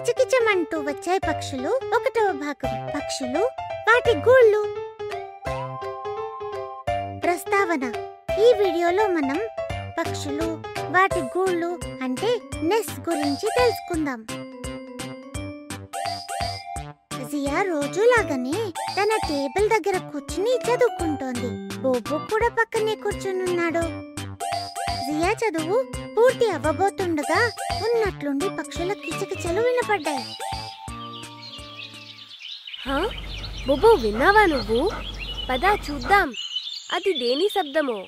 కిచకిచమంటూ వచ్చాయి పక్షులు. ఒకటవ భాగం పక్షులు. వాటి గూళ్ళు. ప్రస్తావన. ఈ వీడియోలో మనం పక్షులు వాటి గూళ్ళు అంటే నెస్ గురించి తెలుసుకుందాం. జియా రోజులాగానే తన టేబుల్ దగ్గర కూర్చుని చదువుకుంటోంది. బోబో కూడా పక్కనే కూర్చునున్నాడు. జియా చదువు పూర్తి అవ్వబోతుండగా ఉన్నట్లుండి పక్షుల కిచకిచ వినపడ్డాయి హా? బొబ్బో విన్నావా నువ్వు? పదా చూద్దాం. అది దేని శబ్దమో?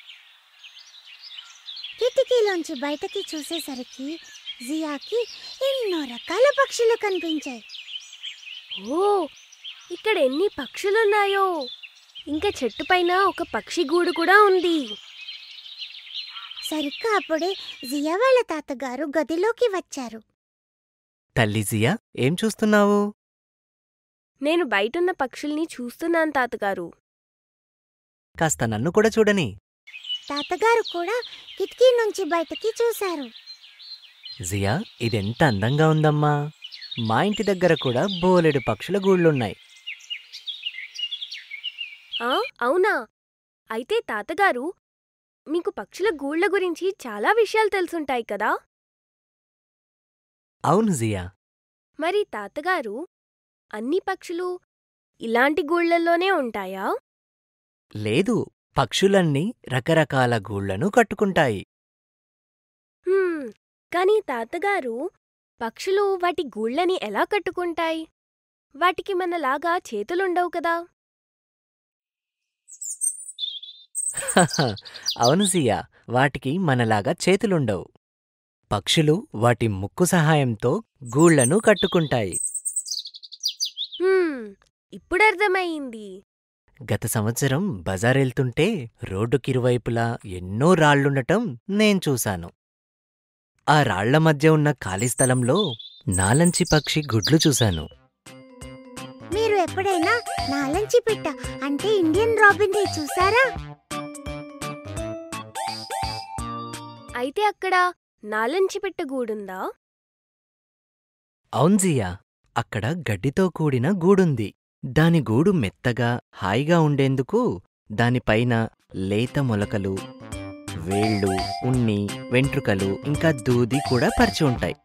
కిటికీలోంచి బయటకి చూసేసరికి జియాకి ఎన్నో రకాల పక్షులు కనిపించాయి. ఓ ఇక్కడ ఎన్ని పక్షులున్నాయో? ఇంకా చెట్టు పైన ఒక పక్షి గూడు కూడా ఉంది. సరిగ్గా అప్పుడే జియా వాళ్ళ తాతగారు గదిలోకి వచ్చారు. తల్లి జియా ఏం చూస్తున్నావు? నేను బయటున్న పక్షుల్ని చూస్తున్నాను తాతగారు. కాస్త నన్ను కూడా చూడని. తాతగారు కూడా కిటికీ నుంచి బయటకి చూశారు. జియా ఇదెంత అందంగా ఉందమ్మా. మా ఇంటి దగ్గర కూడా బోలెడు పక్షుల గూళ్ళున్నాయి. ఆ అవునా? అయితే తాతగారు మీకు పక్షుల గూళ్ళ గురించి చాలా విషయాలు తెలుసుంటాయి కదా? అవును జియా. మరి తాతగారు అన్ని పక్షులు ఇలాంటి గూళ్ళల్లోనే ఉంటాయా? లేదు పక్షులన్నీ రకరకాల గూళ్ళను కట్టుకుంటాయి. హ్మ్, కానీ తాతగారు పక్షులు వాటి గూళ్ళని ఎలా కట్టుకుంటాయి? వాటికి మనలాగా చేతులుండవు కదా? అవును జియా వాటికి మనలాగా చేతులుండవు. పక్షులు వాటి ముక్కు సహాయంతో గూళ్ళను కట్టుకుంటాయి. ఇప్పుడు అర్థమయ్యింది గత సంవత్సరం బజారెళ్తుంటే రోడ్డుకిరువైపులా ఎన్నో రాళ్ళుండటం నేను చూశాను. ఆ రాళ్ళ మధ్య ఉన్న ఖాళీ స్థలంలో నాలంచి పక్షి గుడ్లు చూశాను. మీరు ఎప్పుడైనా నాలంచి పిట్ట అంటే ఇండియన్ రాబిన్ చూసారా? అయితే అక్కడ నాలంచి పెట్ట గూడుందా ఔన్జియా అక్కడ గడ్డితో కూడిన గూడుంది. దాని గూడు మెత్తగా హాయిగా ఉండేందుకు దానిపైన లేత మొలకలు వేళ్ళు ఉన్ని వెంట్రుకలు ఇంకా దూది కూడా పరిచి ఉంటాయి.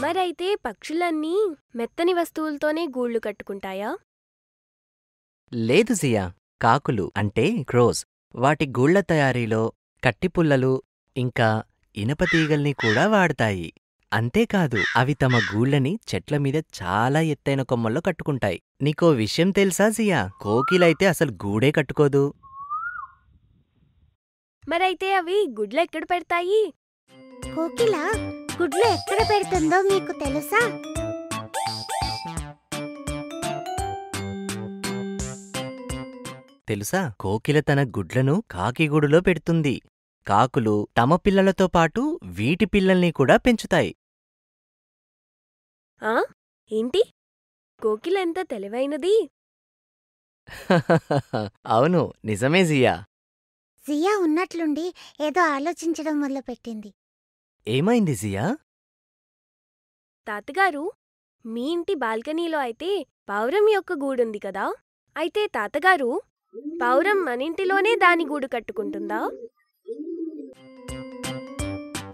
మరైతే పక్షులన్నీ మెత్తని వస్తువులతోనే గూళ్ళు కట్టుకుంటాయా? లేదు జియా కాకులు అంటే క్రోస్. వాటి గూళ్ళ తయారీలో కట్టిపుల్లలు ఇంకా ఇనపతీగల్ని కూడా వాడతాయి. అంతేకాదు అవి తమ గూళ్ళని చెట్ల మీద చాలా ఎత్తైన కొమ్మల్లో కట్టుకుంటాయి. నీకో విషయం తెలుసా జియా? కోకిలైతే అసలు గూడే కట్టుకోదు. మరైతే అవి గుడ్లు ఎక్కడ పెడతాయి? కోకిల గుడ్లు ఎక్కడ పెడుతుందో మీకు తెలుసా? తెలుసా? కోకిల తన గుడ్లను కాకిగూడులో పెడుతుంది. కాకులు తమ పిల్లలతో పాటు వీటి పిల్లల్ని కూడా పెంచుతాయి. ఆ? ఏంటి? కోకిల ఎంత తెలివైనది? అవును నిజమే జియా. జియా ఉన్నట్లుండి ఏదో ఆలోచించడం మొదలుపెట్టింది. ఏమైంది జియా? తాతగారు మీ ఇంటి బాల్కనీలో అయితే పావురం యొక్క గూడుంది కదా? అయితే తాతగారు పావురం మనింటిలోనే దాని గూడు కట్టుకుంటుందా?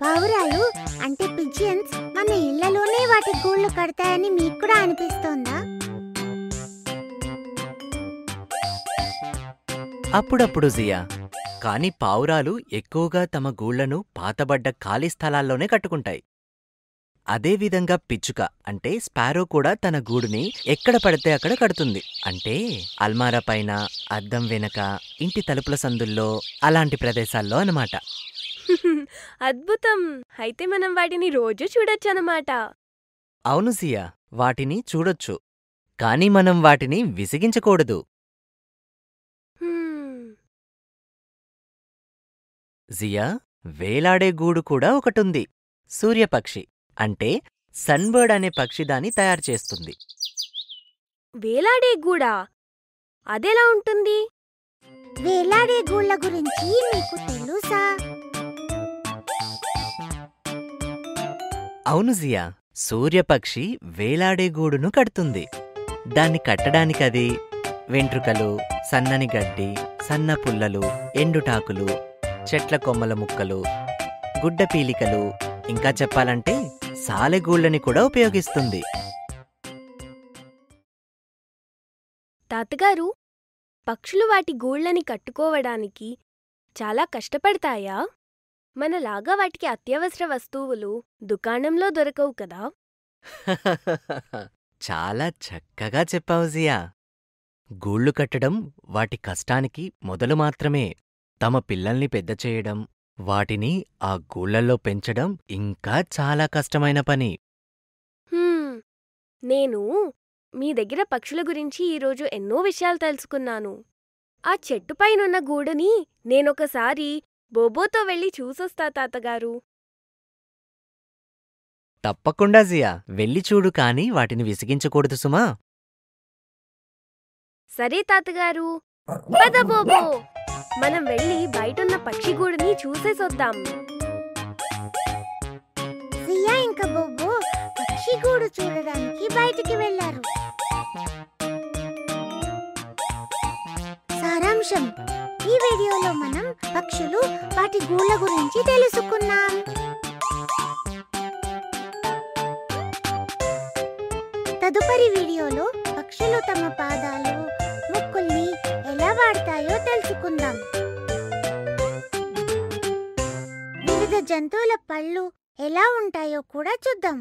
పావురాలు అంటే పిజియన్స్ మన ఇళ్ళలోనే వాటి గూళ్ళు కడతాయని మీకు కూడా అనిపిస్తోందా? అప్పుడప్పుడు జియా కాని పావురాలు ఎక్కువగా తమ గూళ్ళను పాతబడ్డ ఖాళీ స్థలాల్లోనే కట్టుకుంటాయి. అదేవిధంగా పిచ్చుక అంటే స్పారో కూడా తన గూడుని ఎక్కడ పడితే అక్కడ కడుతుంది. అంటే అల్మారా పైన అద్దం వెనక ఇంటి తలుపుల సందుల్లో అలాంటి ప్రదేశాల్లో అన్నమాట. అద్భుతం! అయితే మనం వాటిని రోజు చూడొచ్చనమాట అవును సియా వాటిని చూడొచ్చు. కాని మనం వాటిని విసిగించకూడదు. జియా వేలాడే గూడు కూడా ఒకటుంది. సూర్యపక్షి. అంటే సన్బర్డ్ అనే పక్షి దాన్ని తయారు చేస్తుంది. వేలాడే గూడా? అదెలా ఉంటుంది? వేలాడే గూళ్ళ గురించి మీకు తెలుసా? అవును జియా సూర్యపక్షి వేలాడే గూడును కడుతుంది. దాన్ని కట్టడానికది వెంట్రుకలు సన్నని గడ్డి సన్న పుల్లలు ఎండుటాకులు చెట్ల కొమ్మల ముక్కలు గుడ్డ పీలికలు ఇంకా చెప్పాలంటే సాలెగూళ్ళని కూడా ఉపయోగిస్తుంది. తాతగారు పక్షులు వాటి గూళ్ళని కట్టుకోవడానికి చాలా కష్టపడతాయా? మనలాగా వాటికి అత్యవసర వస్తువులు దుకాణంలో దొరకవు కదా? చాలా చక్కగా చెప్పావు జియా. గూళ్ళు కట్టడం వాటి కష్టానికి మొదలు మాత్రమే. తమ పిల్లల్ని పెద్ద చేయడం వాటిని ఆ గూళ్ళల్లో పెంచడం ఇంకా చాలా కష్టమైన పని. హ్మ్, నేను మీ దగ్గర పక్షుల గురించి ఈరోజు ఎన్నో విషయాలు తెలుసుకున్నాను. ఆ చెట్టుపైనున్న గూడుని నేనొకసారి బోబోతో వెళ్ళి చూసొస్తా తాతగారు. తప్పకుండా జియా. వెళ్ళి చూడు కాని వాటిని విసిగించకూడదు సుమా. సరే తాతగారు. పద బోబో. మనం వెళ్ళి బయటున్న పక్షి గూడుని చూసేసొద్దాం. రియా ఇంకా బొబ్బు పక్షిగూడు చూడడానికి బయటికి వెళ్ళారు. సారాంశం ఈ వీడియోలో మనం పక్షులు వాటి గూళ్ళ గురించి తెలుసుకున్నాం. తదుపరి వీడియోలో పక్షులు తమ పాదాలు ఆడతాయో తెలుసుకుందాం. వివిధ జంతువుల పళ్ళు ఎలా ఉంటాయో కూడా చూద్దాం.